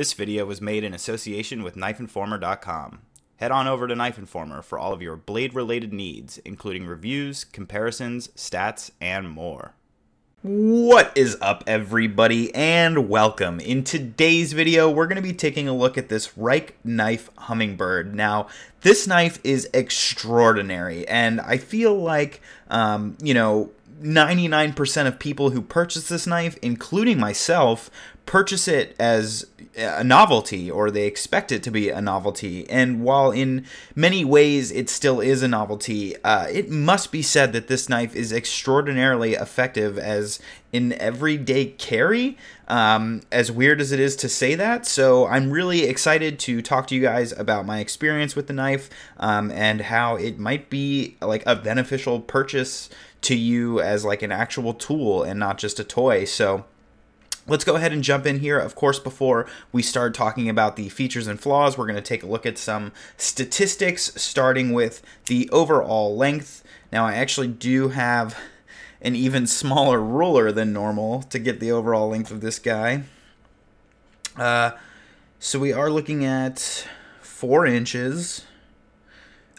This video was made in association with KnifeInformer.com. Head on over to Knife Informer for all of your blade related needs, including reviews, comparisons, stats, and more. What is up, everybody, and welcome. In today's video, we're going to be taking a look at this Rike Knife Hummingbird. Now, this knife is extraordinary, and I feel like, um, you know, 99% of people who purchase this knife, including myself, purchase it as a novelty or they expect it to be a novelty. And while in many ways it still is a novelty, uh, it must be said that this knife is extraordinarily effective as an everyday carry. Um, as weird as it is to say that. So I'm really excited to talk to you guys about my experience with the knife um, and how it might be like a beneficial purchase to you as like an actual tool and not just a toy. So Let's go ahead and jump in here. Of course, before we start talking about the features and flaws, we're going to take a look at some statistics, starting with the overall length. Now, I actually do have an even smaller ruler than normal to get the overall length of this guy. Uh, so we are looking at four inches.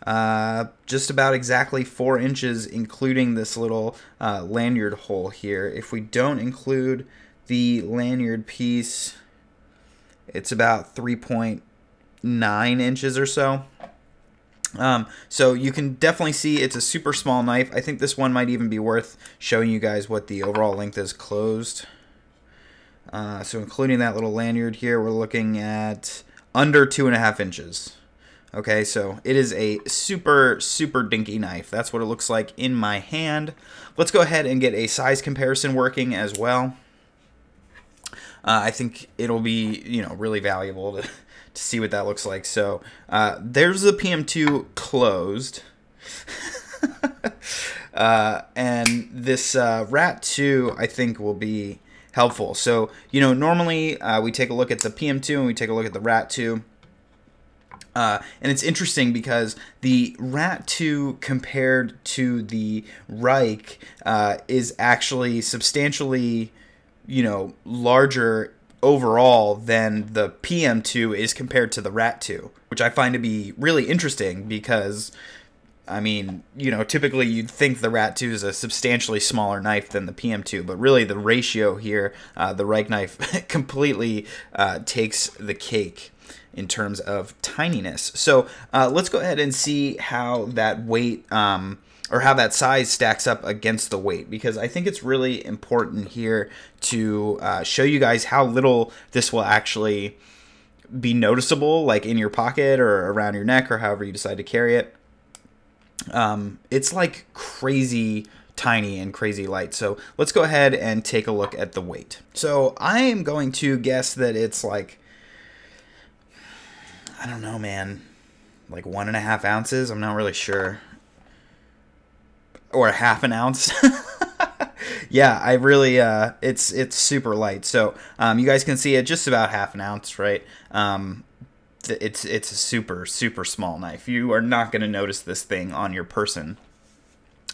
Uh, just about exactly four inches, including this little uh, lanyard hole here. If we don't include the lanyard piece, it's about 3.9 inches or so. Um, so you can definitely see it's a super small knife. I think this one might even be worth showing you guys what the overall length is closed. Uh, so including that little lanyard here, we're looking at under two and a half inches. Okay, so it is a super, super dinky knife. That's what it looks like in my hand. Let's go ahead and get a size comparison working as well. Uh, I think it'll be you know really valuable to, to see what that looks like. So uh, there's the PM2 closed. uh, and this uh, Rat 2 I think will be helpful. So, you know, normally uh, we take a look at the PM2 and we take a look at the Rat 2. Uh, and it's interesting because the Rat 2 compared to the Rike uh, is actually substantially you know, larger overall than the PM2 is compared to the Rat2, which I find to be really interesting because I mean, you know, typically you'd think the Rat2 is a substantially smaller knife than the PM2, but really the ratio here, uh, the Rike knife completely uh, takes the cake in terms of tininess. So uh, let's go ahead and see how that weight um, or how that size stacks up against the weight because I think it's really important here to uh, show you guys how little this will actually be noticeable like in your pocket or around your neck or however you decide to carry it. Um, it's like crazy tiny and crazy light. So let's go ahead and take a look at the weight. So I am going to guess that it's like, I don't know, man, like one and a half ounces. I'm not really sure or half an ounce. yeah, I really uh, it's it's super light. So um, you guys can see it just about half an ounce, right? Um, it's it's a super super small knife. You are not going to notice this thing on your person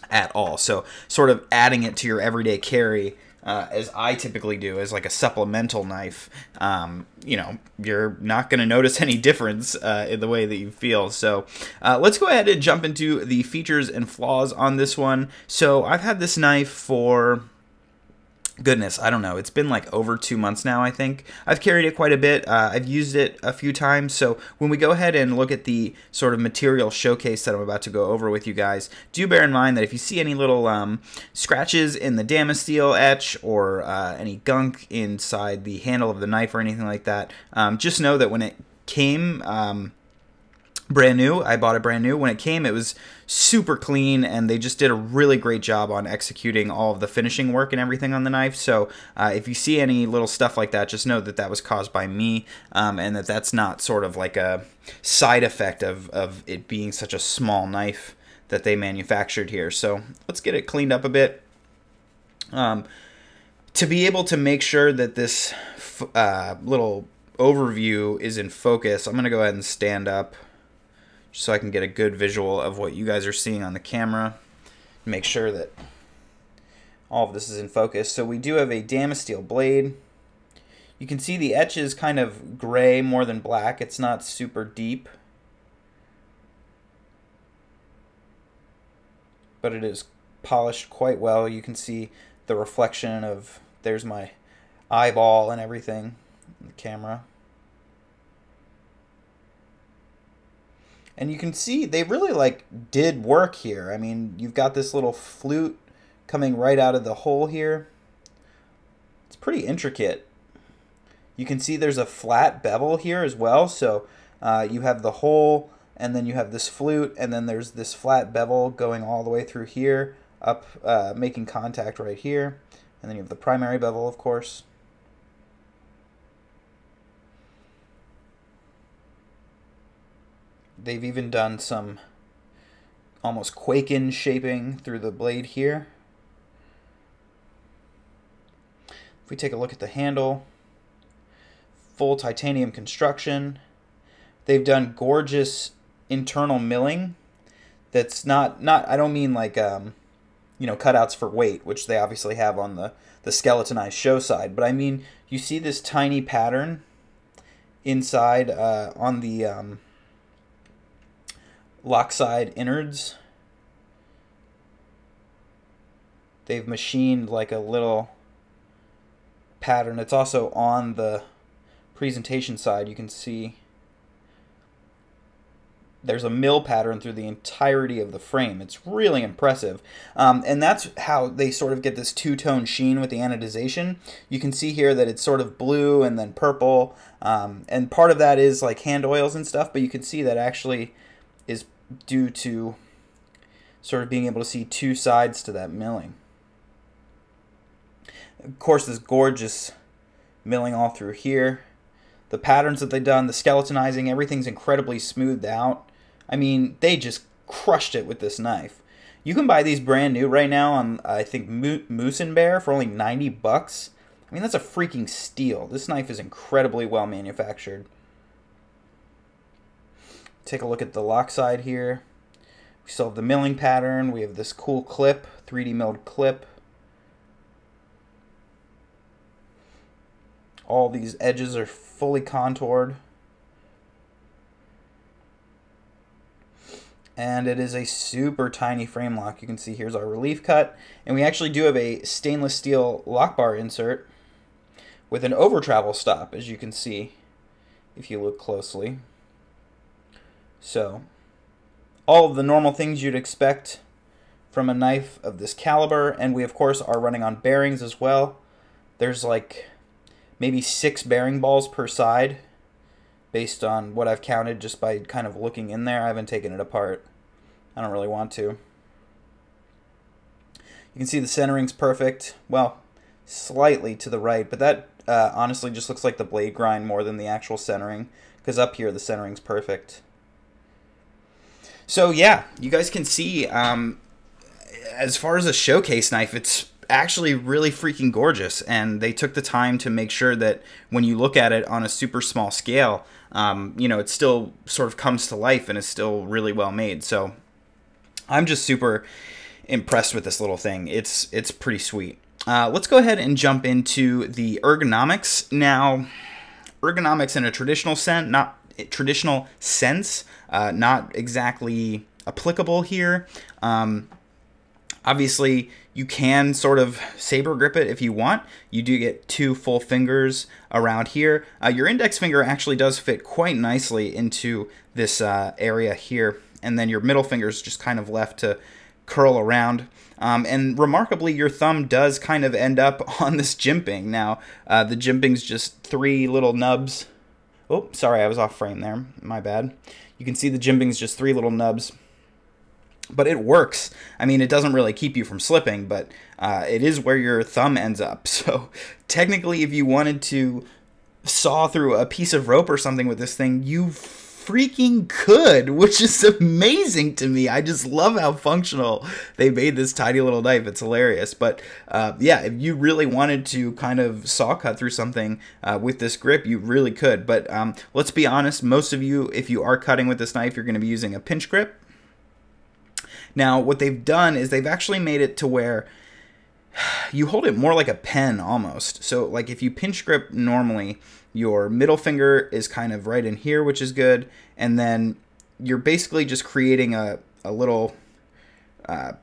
at all. So sort of adding it to your everyday carry uh, as I typically do, as like a supplemental knife, um, you know, you're not going to notice any difference uh, in the way that you feel. So uh, let's go ahead and jump into the features and flaws on this one. So I've had this knife for goodness, I don't know. It's been like over two months now, I think. I've carried it quite a bit. Uh, I've used it a few times. So when we go ahead and look at the sort of material showcase that I'm about to go over with you guys, do bear in mind that if you see any little um, scratches in the Damasteel etch or uh, any gunk inside the handle of the knife or anything like that, um, just know that when it came... Um, brand new. I bought it brand new. When it came, it was super clean, and they just did a really great job on executing all of the finishing work and everything on the knife. So uh, if you see any little stuff like that, just know that that was caused by me, um, and that that's not sort of like a side effect of, of it being such a small knife that they manufactured here. So let's get it cleaned up a bit. Um, to be able to make sure that this uh, little overview is in focus, I'm going to go ahead and stand up so I can get a good visual of what you guys are seeing on the camera. Make sure that all of this is in focus. So we do have a Damasteel blade. You can see the etch is kind of gray more than black. It's not super deep. But it is polished quite well. You can see the reflection of, there's my eyeball and everything, in the camera. And you can see they really like did work here. I mean, you've got this little flute coming right out of the hole here. It's pretty intricate. You can see there's a flat bevel here as well. So uh, you have the hole and then you have this flute and then there's this flat bevel going all the way through here up uh, making contact right here. And then you have the primary bevel, of course. They've even done some almost Quaken shaping through the blade here. If we take a look at the handle, full titanium construction. They've done gorgeous internal milling. That's not not I don't mean like um, you know cutouts for weight, which they obviously have on the the skeletonized show side, but I mean you see this tiny pattern inside uh, on the um, lockside innards. They've machined like a little pattern. It's also on the presentation side. You can see there's a mill pattern through the entirety of the frame. It's really impressive. Um, and that's how they sort of get this two-tone sheen with the anodization. You can see here that it's sort of blue and then purple. Um, and part of that is like hand oils and stuff, but you can see that actually is due to sort of being able to see two sides to that milling. Of course, this gorgeous milling all through here. The patterns that they've done, the skeletonizing, everything's incredibly smoothed out. I mean, they just crushed it with this knife. You can buy these brand new right now on, I think, Moose and Bear for only 90 bucks. I mean, that's a freaking steal. This knife is incredibly well manufactured. Take a look at the lock side here. We still have the milling pattern. We have this cool clip, 3D milled clip. All these edges are fully contoured. And it is a super tiny frame lock. You can see here's our relief cut. And we actually do have a stainless steel lock bar insert with an over travel stop, as you can see if you look closely. So, all of the normal things you'd expect from a knife of this caliber, and we of course are running on bearings as well. There's like maybe six bearing balls per side based on what I've counted just by kind of looking in there. I haven't taken it apart. I don't really want to. You can see the centering's perfect. Well, slightly to the right, but that uh, honestly just looks like the blade grind more than the actual centering because up here the centering's perfect. So yeah, you guys can see. Um, as far as a showcase knife, it's actually really freaking gorgeous, and they took the time to make sure that when you look at it on a super small scale, um, you know, it still sort of comes to life and is still really well made. So I'm just super impressed with this little thing. It's it's pretty sweet. Uh, let's go ahead and jump into the ergonomics now. Ergonomics in a traditional sense, not traditional sense, uh, not exactly applicable here. Um, obviously, you can sort of saber grip it if you want. You do get two full fingers around here. Uh, your index finger actually does fit quite nicely into this uh, area here, and then your middle finger is just kind of left to curl around. Um, and remarkably, your thumb does kind of end up on this jimping. Now, uh, the jimping's just three little nubs Oh, sorry, I was off frame there. My bad. You can see the jimping's just three little nubs. But it works. I mean, it doesn't really keep you from slipping, but uh, it is where your thumb ends up. So technically, if you wanted to saw through a piece of rope or something with this thing, you freaking could, which is amazing to me. I just love how functional they made this tiny little knife. It's hilarious. But uh, yeah, if you really wanted to kind of saw cut through something uh, with this grip, you really could. But um, let's be honest, most of you, if you are cutting with this knife, you're going to be using a pinch grip. Now, what they've done is they've actually made it to where you hold it more like a pen almost. So like if you pinch grip normally, your middle finger is kind of right in here, which is good, and then you're basically just creating a, a little uh,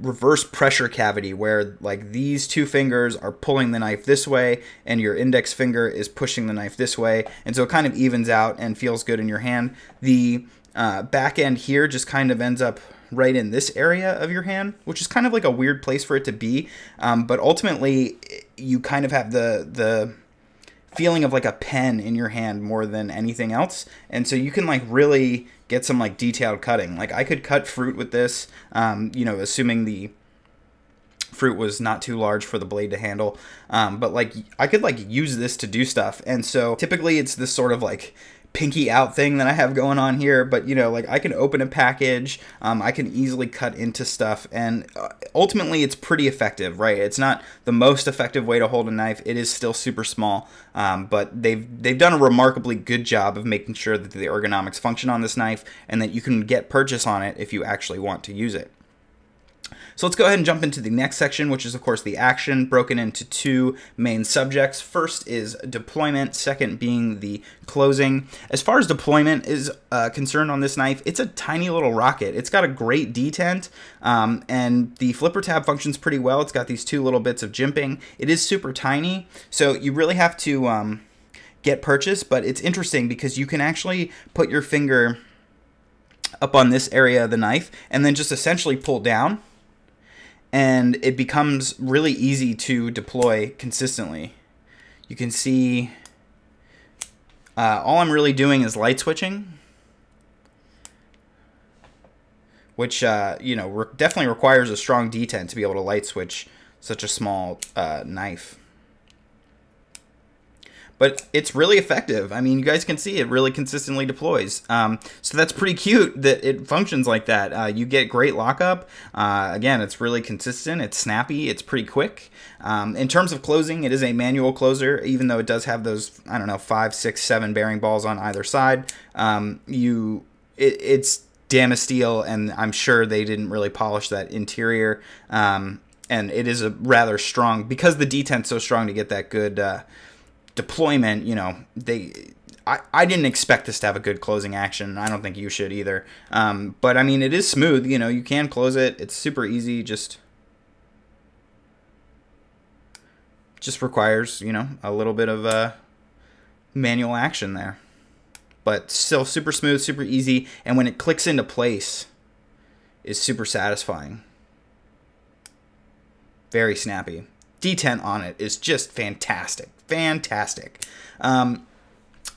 reverse pressure cavity where like these two fingers are pulling the knife this way and your index finger is pushing the knife this way and so it kind of evens out and feels good in your hand the uh, back end here just kind of ends up right in this area of your hand which is kind of like a weird place for it to be um, but ultimately you kind of have the the feeling of like a pen in your hand more than anything else and so you can like really get some like detailed cutting. Like I could cut fruit with this, um, you know, assuming the fruit was not too large for the blade to handle. Um, but like I could like use this to do stuff. And so typically it's this sort of like pinky out thing that I have going on here, but you know, like I can open a package, um, I can easily cut into stuff, and uh, ultimately it's pretty effective, right? It's not the most effective way to hold a knife. It is still super small, um, but they've they've done a remarkably good job of making sure that the ergonomics function on this knife and that you can get purchase on it if you actually want to use it. So let's go ahead and jump into the next section, which is, of course, the action broken into two main subjects. First is deployment, second being the closing. As far as deployment is uh, concerned on this knife, it's a tiny little rocket. It's got a great detent, um, and the flipper tab functions pretty well. It's got these two little bits of jimping. It is super tiny, so you really have to um, get purchase, but it's interesting because you can actually put your finger up on this area of the knife and then just essentially pull down and it becomes really easy to deploy consistently. You can see uh, all I'm really doing is light switching, which uh, you know re definitely requires a strong detent to be able to light switch such a small uh, knife but it's really effective. I mean, you guys can see it really consistently deploys. Um, so that's pretty cute that it functions like that. Uh, you get great lockup. Uh, again, it's really consistent. It's snappy. It's pretty quick. Um, in terms of closing, it is a manual closer, even though it does have those, I don't know, five, six, seven bearing balls on either side. Um, you, it, it's Damasteel, and I'm sure they didn't really polish that interior. Um, and it is a rather strong, because the detent's so strong to get that good, uh, deployment, you know, they I, I didn't expect this to have a good closing action. I don't think you should either. Um, but I mean, it is smooth. You know, you can close it. It's super easy. Just just requires you know a little bit of uh, manual action there, but still super smooth, super easy. And when it clicks into place, is super satisfying. Very snappy. Detent on it is just fantastic fantastic. Um,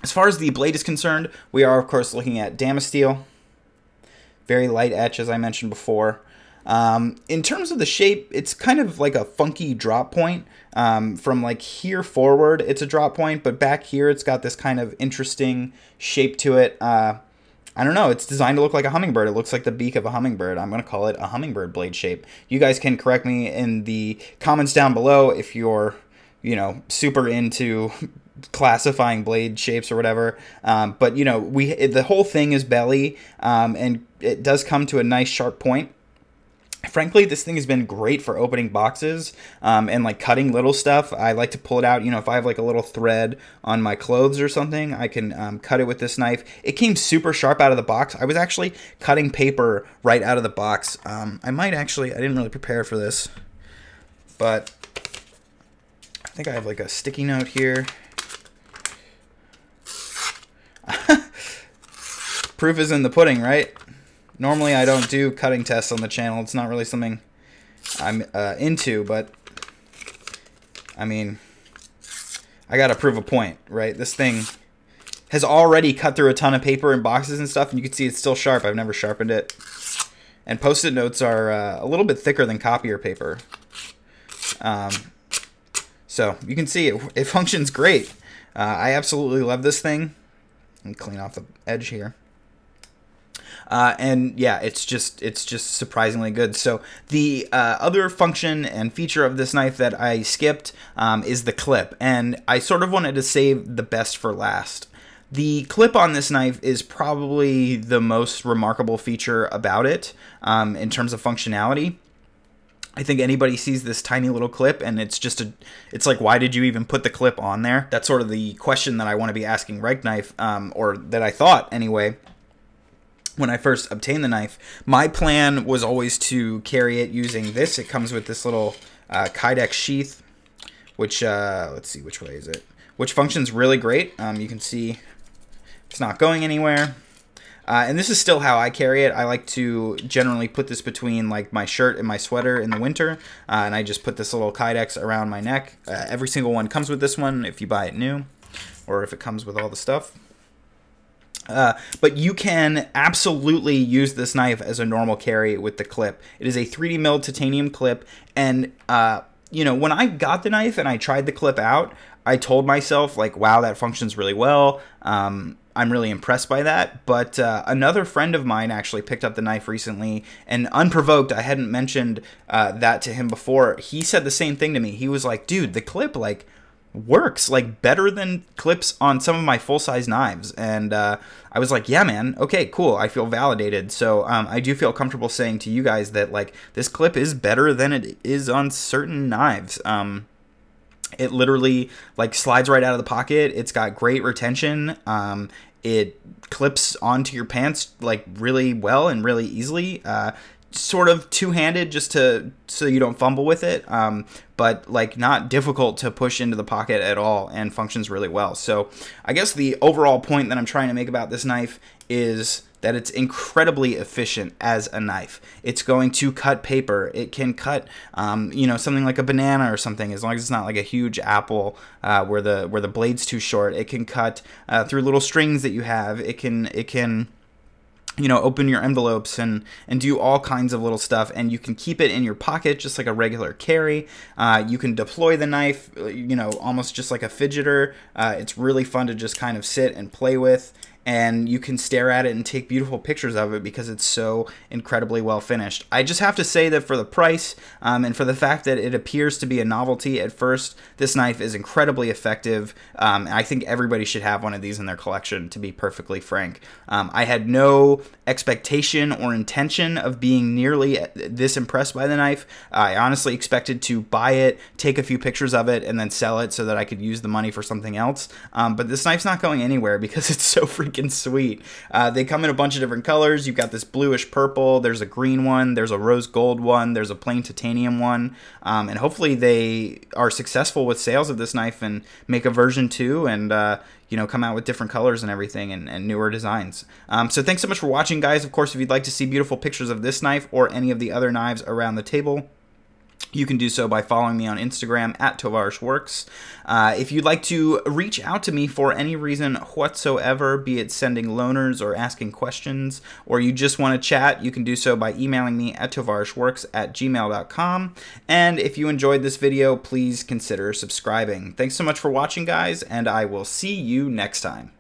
as far as the blade is concerned, we are, of course, looking at Damasteel. Very light etch, as I mentioned before. Um, in terms of the shape, it's kind of like a funky drop point. Um, from like here forward, it's a drop point, but back here, it's got this kind of interesting shape to it. Uh, I don't know. It's designed to look like a hummingbird. It looks like the beak of a hummingbird. I'm going to call it a hummingbird blade shape. You guys can correct me in the comments down below if you're you know, super into classifying blade shapes or whatever. Um, but you know, we the whole thing is belly, um, and it does come to a nice sharp point. Frankly, this thing has been great for opening boxes um, and like cutting little stuff. I like to pull it out. You know, if I have like a little thread on my clothes or something, I can um, cut it with this knife. It came super sharp out of the box. I was actually cutting paper right out of the box. Um, I might actually, I didn't really prepare for this, but I think I have like a sticky note here. Proof is in the pudding, right? Normally I don't do cutting tests on the channel. It's not really something I'm uh, into, but I mean, I gotta prove a point, right? This thing has already cut through a ton of paper and boxes and stuff, and you can see it's still sharp. I've never sharpened it. And post-it notes are uh, a little bit thicker than copier paper. Um, so you can see it, it functions great. Uh, I absolutely love this thing. Let me clean off the edge here. Uh, and yeah, it's just it's just surprisingly good. So the uh, other function and feature of this knife that I skipped um, is the clip, and I sort of wanted to save the best for last. The clip on this knife is probably the most remarkable feature about it um, in terms of functionality. I think anybody sees this tiny little clip and it's just a, it's like, why did you even put the clip on there? That's sort of the question that I want to be asking Rike Knife, um, or that I thought anyway, when I first obtained the knife. My plan was always to carry it using this. It comes with this little uh, Kydex sheath, which, uh, let's see, which way is it? Which functions really great. Um, you can see it's not going anywhere. Uh, and this is still how I carry it. I like to generally put this between like my shirt and my sweater in the winter, uh, and I just put this little Kydex around my neck. Uh, every single one comes with this one if you buy it new, or if it comes with all the stuff. Uh, but you can absolutely use this knife as a normal carry with the clip. It is a 3D milled titanium clip, and uh, you know when I got the knife and I tried the clip out, I told myself like, "Wow, that functions really well." Um, I'm really impressed by that. But uh, another friend of mine actually picked up the knife recently, and unprovoked, I hadn't mentioned uh, that to him before. He said the same thing to me. He was like, "Dude, the clip like." works like better than clips on some of my full size knives and uh, i was like yeah man okay cool i feel validated so um, i do feel comfortable saying to you guys that like this clip is better than it is on certain knives um, it literally like slides right out of the pocket. It's got great retention. Um, it clips onto your pants like really well and really easily. Uh, sort of two-handed just to so you don't fumble with it um, but like not difficult to push into the pocket at all and functions really well so i guess the overall point that i'm trying to make about this knife is that it's incredibly efficient as a knife. It's going to cut paper. It can cut, um, you know, something like a banana or something, as long as it's not like a huge apple uh, where the where the blade's too short. It can cut uh, through little strings that you have. It can it can you know open your envelopes and and do all kinds of little stuff and you can keep it in your pocket just like a regular carry. Uh, you can deploy the knife you know almost just like a fidgeter. Uh, it's really fun to just kind of sit and play with and you can stare at it and take beautiful pictures of it because it's so incredibly well finished. I just have to say that for the price um, and for the fact that it appears to be a novelty at first, this knife is incredibly effective. Um, I think everybody should have one of these in their collection, to be perfectly frank. Um, I had no expectation or intention of being nearly this impressed by the knife. I honestly expected to buy it, take a few pictures of it, and then sell it so that I could use the money for something else. Um, but this knife's not going anywhere because it's so freaking freaking sweet. Uh, they come in a bunch of different colors. You've got this bluish purple. There's a green one. There's a rose gold one. There's a plain titanium one. Um, and hopefully they are successful with sales of this knife and make a version two and uh, you know come out with different colors and everything and, and newer designs. Um, so thanks so much for watching, guys. Of course, if you'd like to see beautiful pictures of this knife or any of the other knives around the table you can do so by following me on Instagram at TovarishWorks. Uh, if you'd like to reach out to me for any reason whatsoever, be it sending loaners or asking questions, or you just want to chat, you can do so by emailing me at tovarishworks at gmail.com. And if you enjoyed this video, please consider subscribing. Thanks so much for watching, guys, and I will see you next time.